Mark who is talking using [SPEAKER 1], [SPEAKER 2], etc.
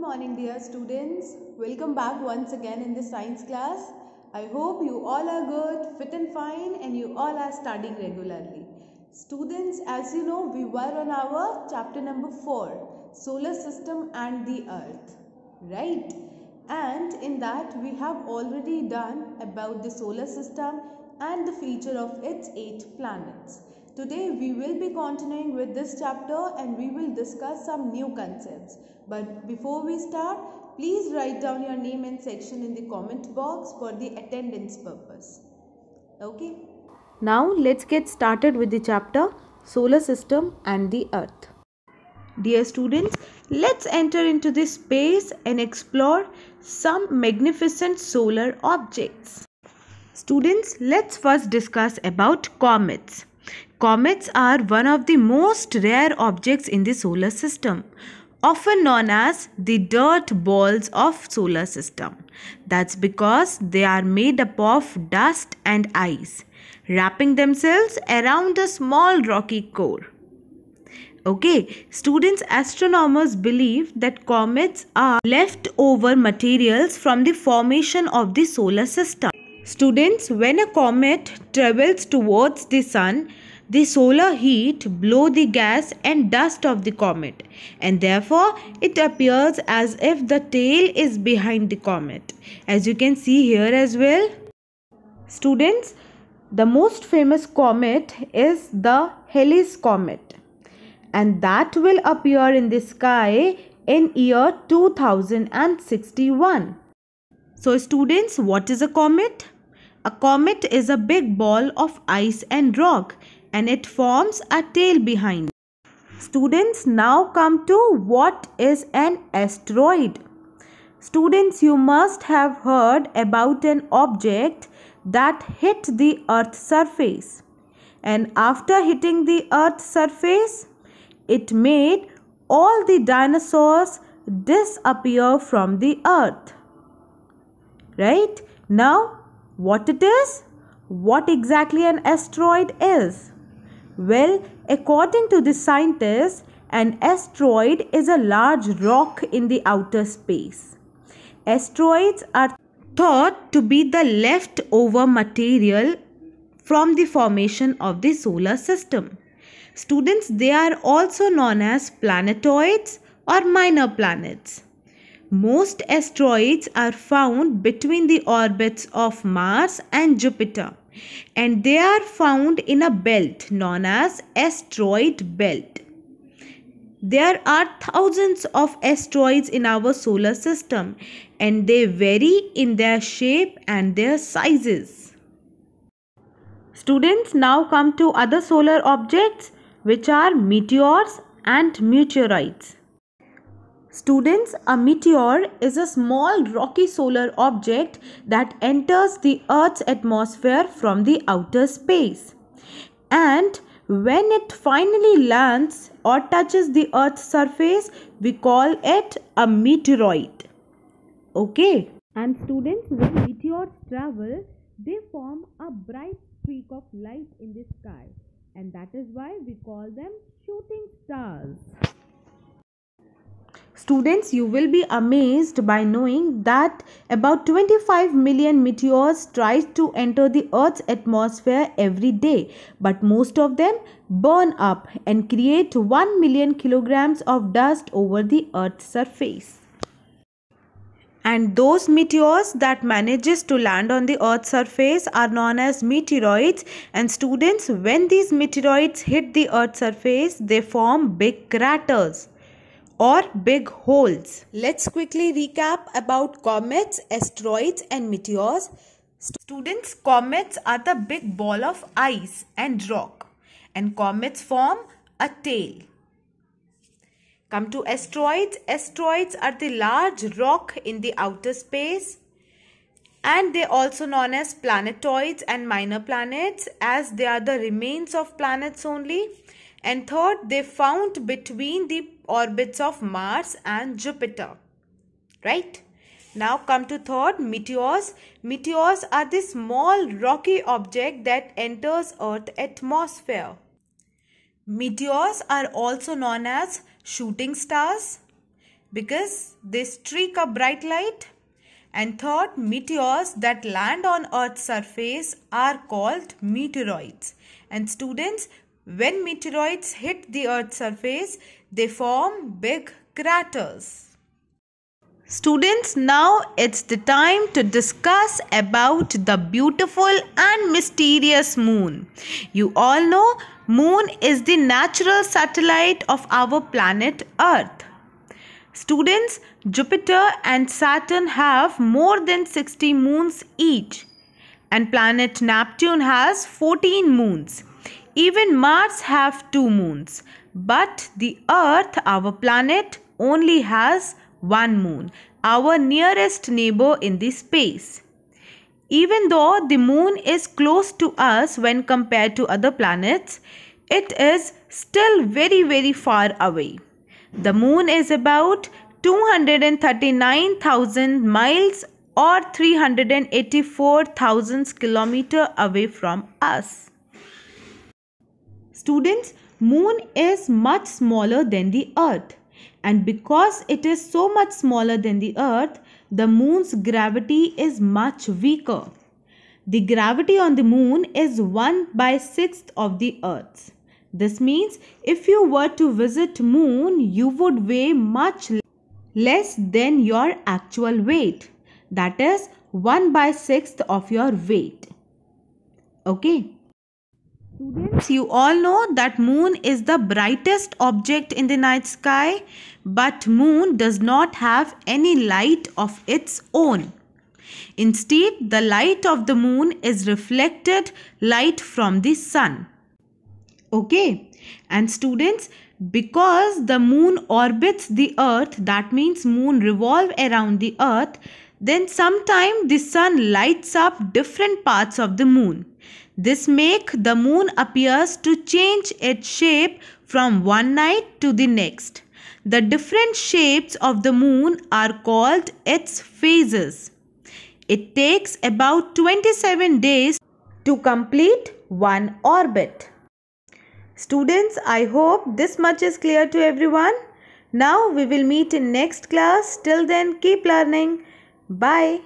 [SPEAKER 1] morning dear students. Welcome back once again in the science class. I hope you all are good fit and fine and you all are studying regularly. Students as you know we were on our chapter number 4 solar system and the earth right? And in that we have already done about the solar system and the feature of its eight planets Today we will be continuing with this chapter and we will discuss some new concepts. But before we start, please write down your name and section in the comment box for the attendance purpose. Okay. Now let's get started with the chapter Solar System and the Earth. Dear students, let's enter into this space and explore some magnificent solar objects. Students, let's first discuss about comets. Comets are one of the most rare objects in the solar system, often known as the dirt balls of solar system. That's because they are made up of dust and ice, wrapping themselves around a small rocky core. Okay, students astronomers believe that comets are leftover materials from the formation of the solar system. Students, when a comet travels towards the sun, the solar heat blow the gas and dust of the comet and therefore it appears as if the tail is behind the comet as you can see here as well. Students the most famous comet is the Halley's comet and that will appear in the sky in year 2061 so students what is a comet a comet is a big ball of ice and rock and it forms a tail behind. Students now come to what is an asteroid. Students you must have heard about an object that hit the earth's surface and after hitting the earth's surface it made all the dinosaurs disappear from the earth. Right? Now what it is? What exactly an asteroid is? Well, according to the scientists, an asteroid is a large rock in the outer space. Asteroids are thought to be the leftover material from the formation of the solar system. Students, they are also known as planetoids or minor planets. Most asteroids are found between the orbits of Mars and Jupiter and they are found in a belt known as asteroid belt. There are thousands of asteroids in our solar system and they vary in their shape and their sizes. Students now come to other solar objects which are meteors and meteorites. Students, a meteor is a small rocky solar object that enters the Earth's atmosphere from the outer space. And when it finally lands or touches the Earth's surface, we call it a meteoroid. Okay. And students, when meteors travel, they form a bright streak of light in the sky. And that is why we call them shooting stars. Students, you will be amazed by knowing that about 25 million meteors try to enter the Earth's atmosphere every day, but most of them burn up and create 1 million kilograms of dust over the Earth's surface. And those meteors that manages to land on the Earth's surface are known as meteoroids. And students, when these meteoroids hit the Earth's surface, they form big craters or big holes. Let's quickly recap about comets, asteroids and meteors. Students, comets are the big ball of ice and rock and comets form a tail. Come to asteroids. Asteroids are the large rock in the outer space and they also known as planetoids and minor planets as they are the remains of planets only and third they found between the orbits of Mars and Jupiter. Right? Now come to third, meteors. Meteors are the small rocky object that enters Earth atmosphere. Meteors are also known as shooting stars. because they streak a bright light. And third, meteors that land on Earth's surface are called meteoroids. And students, when meteoroids hit the Earth's surface, they form big craters. Students, now it's the time to discuss about the beautiful and mysterious moon. You all know moon is the natural satellite of our planet Earth. Students, Jupiter and Saturn have more than 60 moons each and planet Neptune has 14 moons. Even Mars have 2 moons. But the Earth, our planet, only has one moon, our nearest neighbor in the space. Even though the moon is close to us when compared to other planets, it is still very very far away. The moon is about 239,000 miles or 384,000 kilometer away from us. Students, moon is much smaller than the earth. And because it is so much smaller than the earth, the moon's gravity is much weaker. The gravity on the moon is 1 by 6th of the earth's. This means if you were to visit moon, you would weigh much less than your actual weight. That is 1 by 6th of your weight. Okay. Students, you all know that moon is the brightest object in the night sky, but moon does not have any light of its own. Instead, the light of the moon is reflected light from the sun. Okay, and students, because the moon orbits the earth, that means moon revolve around the earth, then sometime the sun lights up different parts of the moon. This make the moon appears to change its shape from one night to the next. The different shapes of the moon are called its phases. It takes about 27 days to complete one orbit. Students, I hope this much is clear to everyone. Now we will meet in next class. Till then, keep learning. Bye.